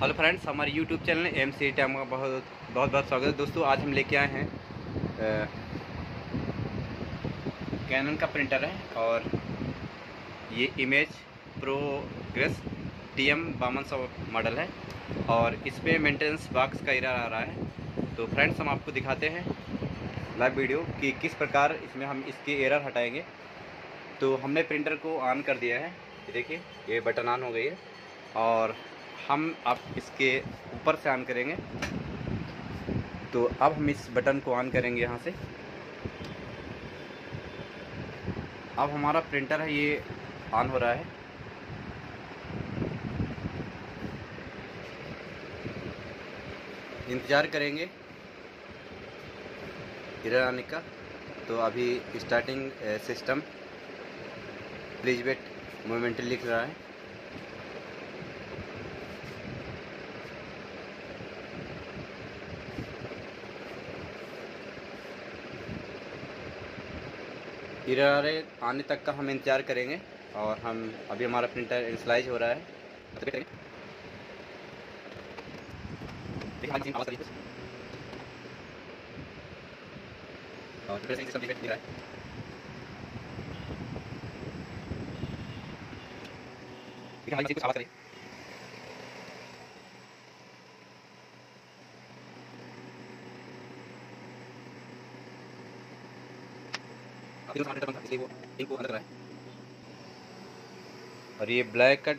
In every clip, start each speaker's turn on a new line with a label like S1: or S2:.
S1: Hello friends, हमारे YouTube channel M C time का बहुत बहुत बहुत स्वागत है। दोस्तों, आज हम लेके आए हैं कैनन का प्रिंटर है और ये इमेज प्रोग्रेस टी एम बावन सौ मॉडल है और इस पर मेंटेनेंस बॉक्स का एरर आ रहा है। तो फ्रेंड्स, हम आपको दिखाते हैं लाइव वीडियो कि किस प्रकार इसमें हम इसके एरर हटाएँगे। तो हमने प्रिंटर को ऑन कर दिया है। देखिए, ये बटन ऑन हो गई है और हम अब इसके ऊपर से ऑन करेंगे। तो अब हम इस बटन को ऑन करेंगे यहाँ से। अब हमारा प्रिंटर है, ये ऑन हो रहा है। इंतज़ार करेंगे इधर आने का। तो अभी starting system please wait momently लिख रहा है। इरारे आने तक का हम इंतज़ार करेंगे और हम अभी हमारा प्रिंटर इंसलाइज हो रहा है। और कुछ आवाज़ करिए तो और ये ब्लैक का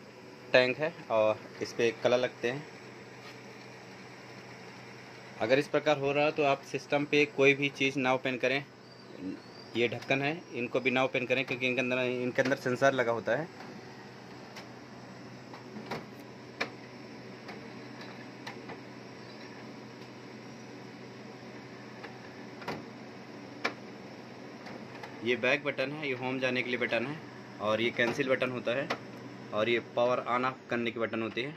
S1: टैंक है, और इस पर कलर लगते हैं। अगर इस प्रकार हो रहा है तो आप सिस्टम पे कोई भी चीज़ ना ओपन करें। ये ढक्कन है, इनको भी ना ओपन करें, क्योंकि इनके अंदर इनके अंदर सेंसर लगा होता है। ये बैक बटन है, ये होम जाने के लिए बटन है और ये कैंसिल बटन होता है और ये पावर ऑन ऑफ़ करने की बटन होती है।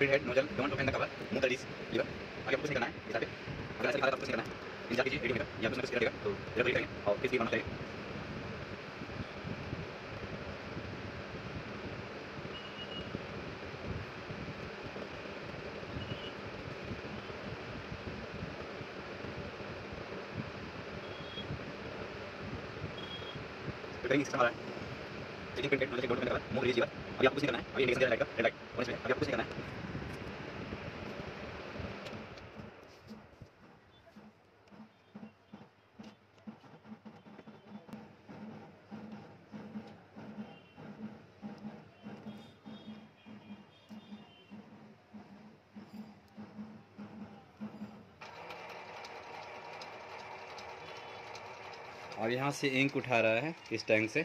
S1: Feed head nozzle don't open the cover move the disc lever आगे आपको कुछ करना है इस पे अगर ऐसा दिखा रहा है तो कुछ नहीं करना है इंतज़ार कीजिए रीडिंग या ना कुछ करेगा तो जब करेंगे और किस की बनना चाहिए रिपेयरिंग सिस्टम आ रहा है checking feed head nozzle don't open the cover move lever अभी आपको कुछ नहीं करना है अभी इंडिकेशन दे रहा है लाइट का रेड लाइट और इसमें अभी आपको कुछ नहीं करना है और यहाँ से इंक उठा रहा है, इस टैंक से।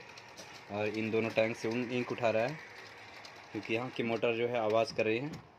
S1: और इन दोनों टैंक से उन इंक उठा रहा है, क्योंकि यहाँ की मोटर जो है आवाज़ कर रही है।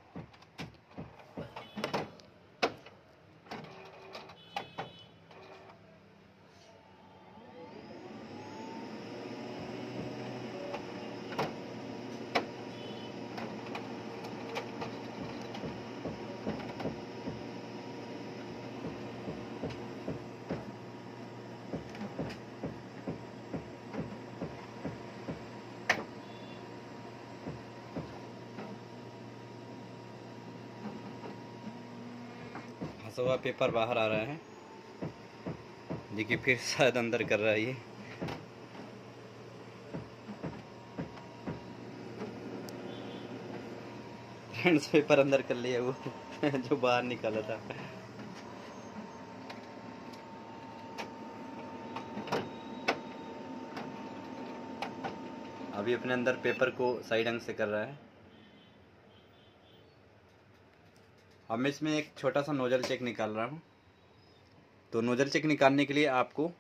S1: फंसा हुआ पेपर बाहर आ रहा है। देखिए, फिर शायद अंदर कर रहा है ये। फ्रेंड्स पेपर अंदर कर लिया वो, जो बाहर निकाला था। अभी अपने अंदर पेपर को सही ढंग से कर रहा है। अब मैं इसमें एक छोटा सा नोजल चेक निकाल रहा हूँ। तो नोजल चेक निकालने के लिए आपको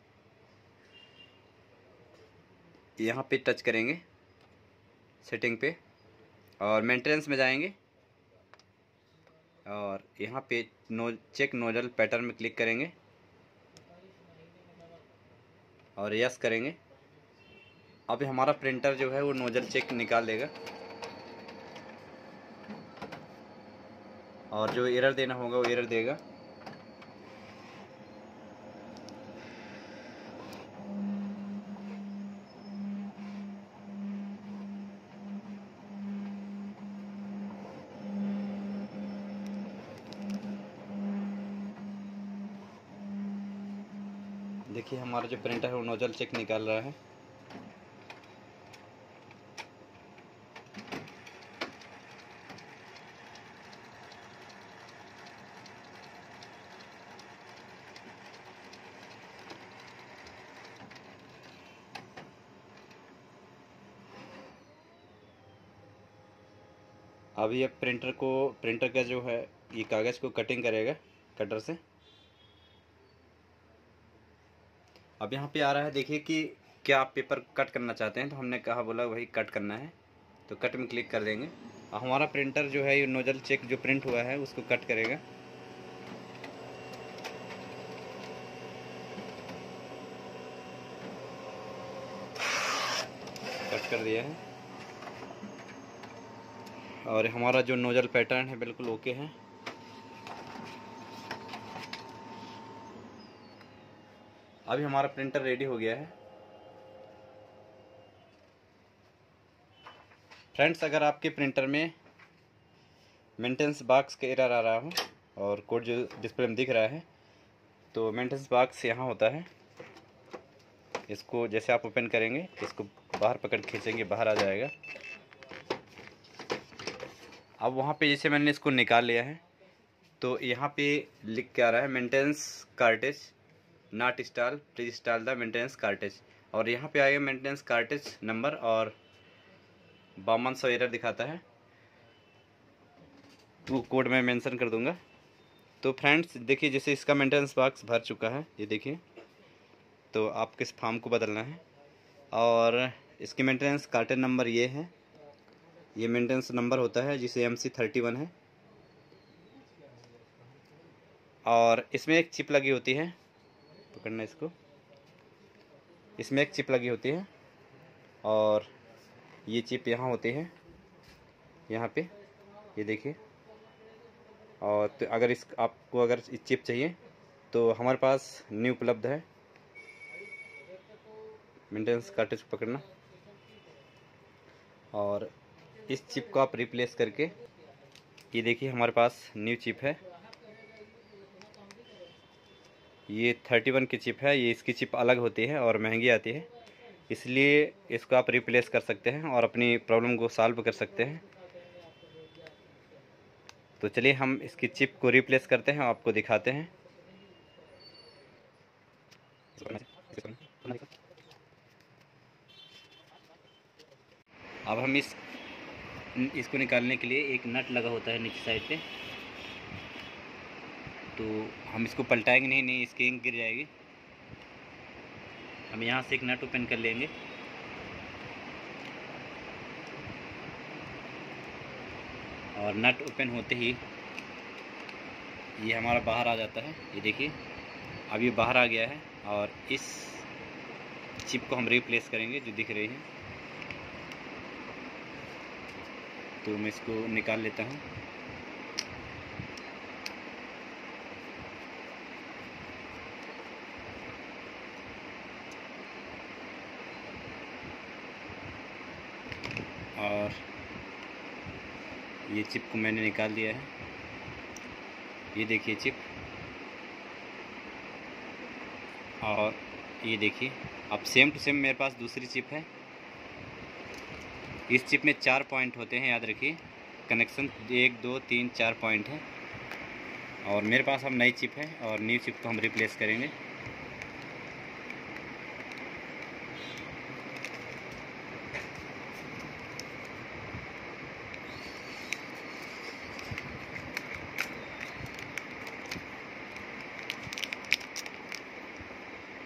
S1: यहाँ पे टच करेंगे, सेटिंग पे, और मेंटेनेंस में जाएँगे, और यहाँ पे नो, चेक नोजल पैटर्न में क्लिक करेंगे, और यस करेंगे। अब हमारा प्रिंटर जो है वो नोजल चेक निकाल देगा और जो एरर देना होगा वो एरर देगा। देखिए हमारा जो प्रिंटर है वो नोजल चेक निकाल रहा है। अब ये प्रिंटर को प्रिंटर का जो है, ये कागज़ को कटिंग करेगा कटर से। अब यहाँ पे आ रहा है, देखिए कि क्या आप पेपर कट करना चाहते हैं तो हमने कहा, बोला वही कट करना है। तो कट में क्लिक कर देंगे। और हमारा प्रिंटर जो है, ये नोजल चेक जो प्रिंट हुआ है, उसको कट करेगा। कट कर दिया है। और हमारा जो नोजल पैटर्न है बिल्कुल ओके है। अभी हमारा प्रिंटर रेडी हो गया है। फ्रेंड्स, अगर आपके प्रिंटर में मेंटेनेंस बॉक्स का एरर आ रहा हो और कोड जो डिस्प्ले में दिख रहा है तो मेंटेनेंस बॉक्स यहाँ होता है। इसको जैसे आप ओपन करेंगे, इसको बाहर पकड़ खींचेंगे, बाहर आ जाएगा। अब वहाँ पे जैसे मैंने इसको निकाल लिया है तो यहाँ पे लिख के आ रहा है maintenance cartridge not install please install the maintenance cartridge और यहाँ पे आएगा मेंटेनेंस कार्टेज नंबर और बावन सौ दिखाता है। वो कोड मैं मेंशन कर दूँगा। तो फ्रेंड्स देखिए जैसे इसका मेंटेनेंस बॉक्स भर चुका है, ये देखिए। तो आपको इस फार्म को बदलना है? और इसकी मेंटेनेंस कार्टेज नंबर ये है। ये मेंटेनेंस नंबर होता है, जिसे एम सी थर्टी वन है। और इसमें एक चिप लगी होती है। पकड़ना इसको। इसमें एक चिप लगी होती है। और ये चिप यहाँ होती है। यहाँ पे। ये देखिए। और तो अगर इस, आपको अगर इस चिप चाहिए तो हमारे पास न्यू उपलब्ध है। मेंटेनेंस कार्टेज पकड़ना। और इस चिप को आप रिप्लेस करके, ये देखिए हमारे पास न्यू चिप है। ये थर्टी वन की चिप है, ये इसकी चिप अलग होती है और महँगी आती है। इसलिए इसको आप रिप्लेस कर सकते हैं और अपनी प्रॉब्लम को सॉल्व कर सकते हैं। तो चलिए हम इसकी चिप को रिप्लेस करते हैं आपको दिखाते हैं। अब हम इस इसको निकालने के लिए एक नट लगा होता है नीचे साइड पे। तो हम इसको पलटाएँगे, नहीं नहीं, इसकी इंक गिर जाएगी। हम यहाँ से एक नट ओपन कर लेंगे। और नट ओपन होते ही ये हमारा बाहर आ जाता है। ये देखिए, अब ये बाहर आ गया है और इस चिप को हम रिप्लेस करेंगे जो दिख रही है। तो मैं इसको निकाल लेता हूँ। और ये चिप को मैंने निकाल दिया है। ये देखिए चिप। और ये देखिए, अब सेम टू सेम मेरे पास दूसरी चिप है। इस चिप में चार पॉइंट होते हैं, याद रखिए। कनेक्शन एक, दो, तीन, चार पॉइंट है। और मेरे पास अब नई चिप है और न्यू चिप को हम रिप्लेस करेंगे।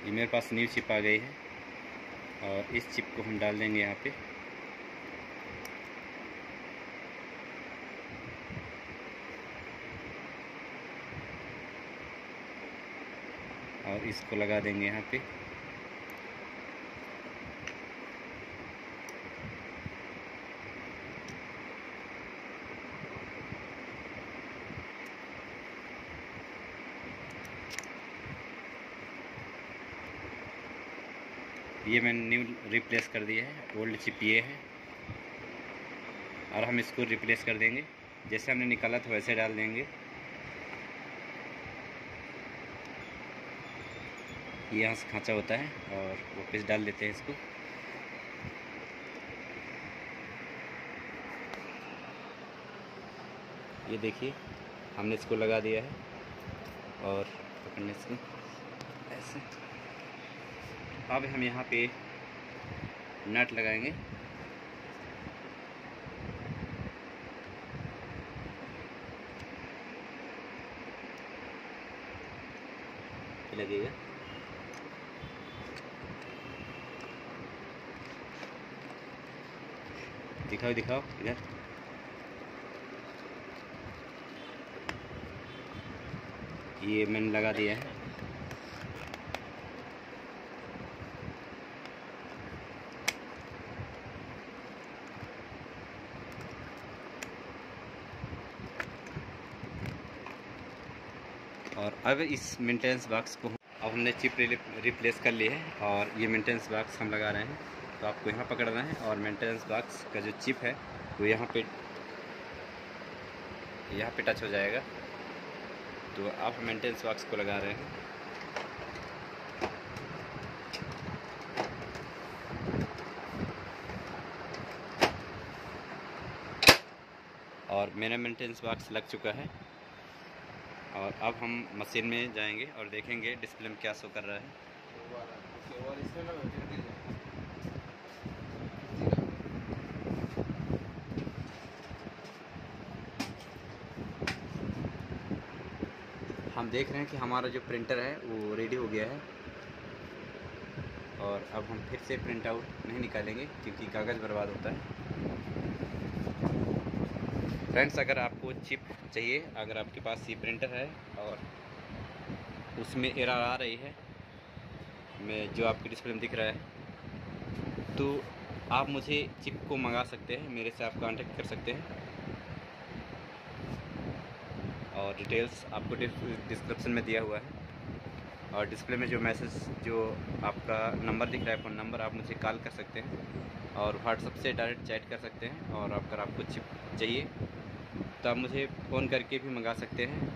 S1: ये मेरे पास न्यू चिप आ गई है और इस चिप को हम डाल देंगे यहाँ पे। और इसको लगा देंगे यहाँ पे। ये मैंने न्यू रिप्लेस कर दिया है, ओल्ड चिप ये है। और हम इसको रिप्लेस कर देंगे। जैसे हमने निकाला था वैसे डाल देंगे। यहाँ से खाँचा होता है और वापस डाल देते हैं इसको। ये देखिए, हमने इसको लगा दिया है और पकड़ने से। ऐसे। अब हम यहाँ पे नट लगाएँगे। लगेगा। दिखाओ दिखाओ, इधर। ये मैंने लगा दिया है। और अब इस मेंटेनेंस बॉक्स को अब हमने चिप रिप्लेस कर लिया है और ये मेंटेनेंस बॉक्स हम लगा रहे हैं। तो आपको यहाँ पकड़ना है और मेंटेनेंस बॉक्स का जो चिप है, वो यहाँ पे यहाँ पे टच हो जाएगा। तो आप मेंटेनेंस बॉक्स को लगा रहे हैं। और मेरा मेंटेनेंस बॉक्स लग चुका है। और अब हम मशीन में जाएँगे और देखेंगे डिस्प्ले में क्या शो कर रहा है। हम देख रहे हैं कि हमारा जो प्रिंटर है, वो रेडी हो गया है। और अब हम फिर से प्रिंट आउट नहीं निकालेंगे, क्योंकि कागज़ बर्बाद होता है। फ्रेंड्स अगर आपको चिप चाहिए, अगर आपके पास ये प्रिंटर है और उसमें एरर आ रही है, मैं जो आपके डिस्प्ले में दिख रहा है तो आप मुझे चिप को मंगा सकते हैं, मेरे से आप कांटेक्ट कर सकते हैं। और डिटेल्स आपको डिस्क्रिप्शन में दिया हुआ है। और डिस्प्ले में जो मैसेज जो आपका नंबर दिख रहा है फ़ोन नंबर आप मुझे कॉल कर सकते हैं। और व्हाट्सअप से डायरेक्ट चैट कर सकते हैं। और अगर आपको चिप चाहिए तो आप मुझे फ़ोन करके भी मंगा सकते हैं।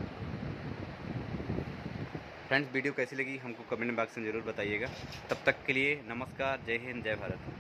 S1: फ्रेंड्स वीडियो कैसी लगी? हमको कमेंट बॉक्स में ज़रूर बताइएगा। तब तक के लिए नमस्कार, जय हिंद, जय भारत।